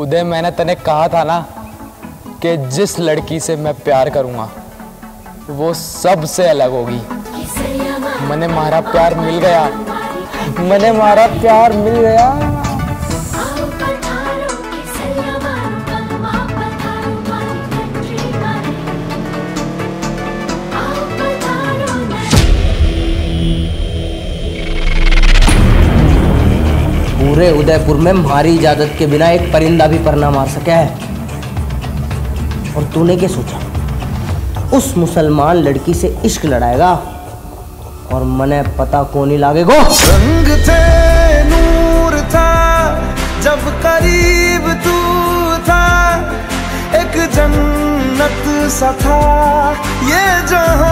उदय मैंने तने कहा था ना कि जिस लड़की से मैं प्यार करूँगा वो सबसे अलग होगी। मैंने मारा प्यार मिल गया। मैंने मारा प्यार मिल गया। पूरे उदयपुर में हमारी इजाज़त के बिना एक परिंदा भी पर ना मार सका है। और तूने क्या सोचा? उस मुसलमान लड़की से इश्क लड़ाएगा और मने पता को नहीं लागेगो? रंग थे, नूर था, जब करीब तू था, एक जन्नत सा था। ये जहाँ